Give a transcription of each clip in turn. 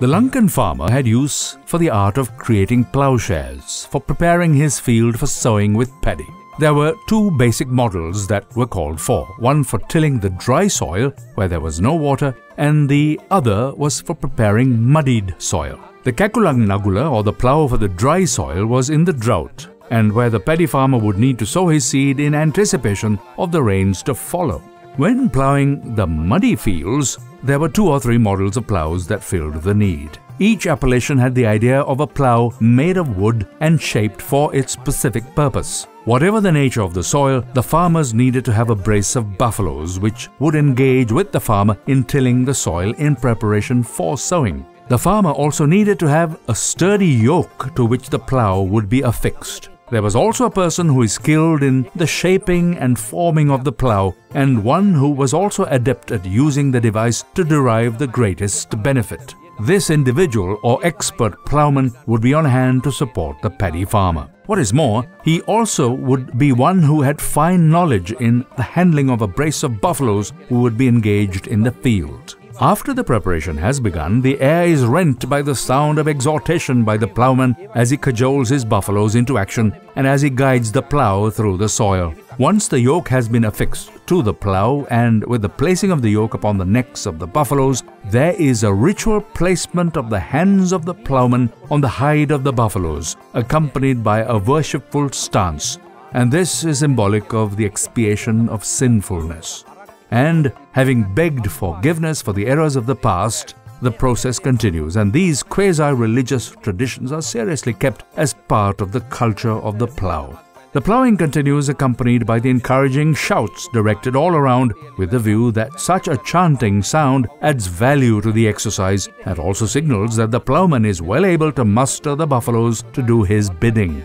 The Lankan farmer had use for the art of creating plowshares for preparing his field for sowing with paddy. There were two basic models that were called for, one for tilling the dry soil where there was no water and the other was for preparing muddied soil. The Kakulang Nagula or the plough for the dry soil was in the drought and where the paddy farmer would need to sow his seed in anticipation of the rains to follow. When ploughing the muddy fields, there were two or three models of ploughs that filled the need. Each appellation had the idea of a plough made of wood and shaped for its specific purpose. Whatever the nature of the soil, the farmers needed to have a brace of buffaloes which would engage with the farmer in tilling the soil in preparation for sowing. The farmer also needed to have a sturdy yoke to which the plough would be affixed. There was also a person who is skilled in the shaping and forming of the plough, and one who was also adept at using the device to derive the greatest benefit. This individual or expert ploughman would be on hand to support the paddy farmer. What is more, he also would be one who had fine knowledge in the handling of a brace of buffaloes who would be engaged in the field. After the preparation has begun, the air is rent by the sound of exhortation by the ploughman as he cajoles his buffaloes into action and as he guides the plough through the soil. Once the yoke has been affixed to the plough and with the placing of the yoke upon the necks of the buffaloes, there is a ritual placement of the hands of the ploughman on the hide of the buffaloes, accompanied by a worshipful stance. And this is symbolic of the expiation of sinfulness and having begged forgiveness for the errors of the past, the process continues, and these quasi religious traditions are seriously kept as part of the culture of the plough. The ploughing continues accompanied by the encouraging shouts directed all around with the view that such a chanting sound adds value to the exercise and also signals that the ploughman is well able to muster the buffaloes to do his bidding.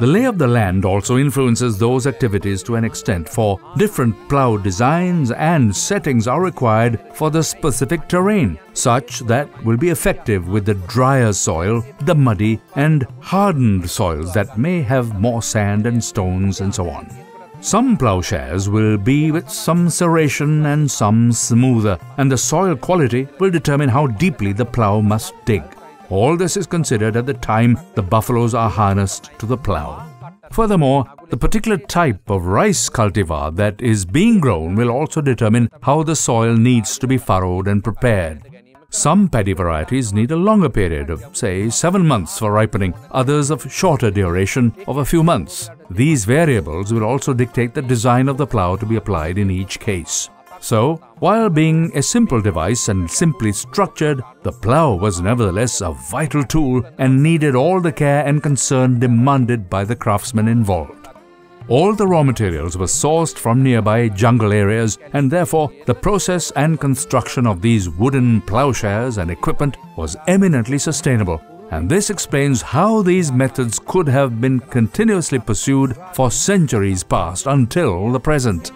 The lay of the land also influences those activities to an extent, for different plough designs and settings are required for the specific terrain, such that will be effective with the drier soil, the muddy and hardened soils that may have more sand and stones and so on. Some ploughshares will be with some serration and some smoother, and the soil quality will determine how deeply the plough must dig. All this is considered at the time the buffaloes are harnessed to the plough. Furthermore, the particular type of rice cultivar that is being grown will also determine how the soil needs to be furrowed and prepared. Some paddy varieties need a longer period of, say, seven months for ripening, others of shorter duration of a few months. These variables will also dictate the design of the plough to be applied in each case. So, while being a simple device and simply structured, the plough was nevertheless a vital tool and needed all the care and concern demanded by the craftsmen involved. All the raw materials were sourced from nearby jungle areas and therefore the process and construction of these wooden ploughshares and equipment was eminently sustainable and this explains how these methods could have been continuously pursued for centuries past until the present.